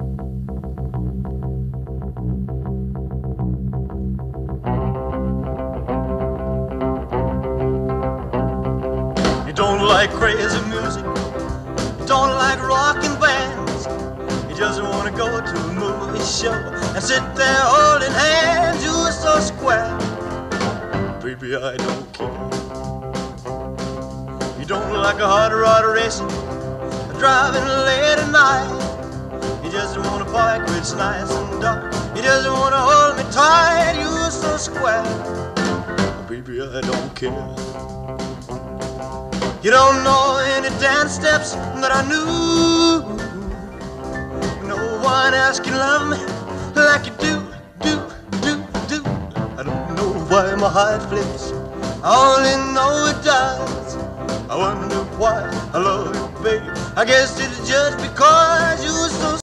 You don't like crazy music, you don't like rocking bands. You just wanna go to a movie show and sit there holding hands. You're so square, baby. I don't care. You don't like a hot rod racing, driving late at night. Park where it's nice and dark. You just wanna hold me tight. You're so square, oh, baby. I don't care. You don't know any dance steps that I knew. No one else can love me like you do, do, do, do. I don't know why my heart flips. I only know it does. I wonder why I love you, baby. I guess it's just because you're so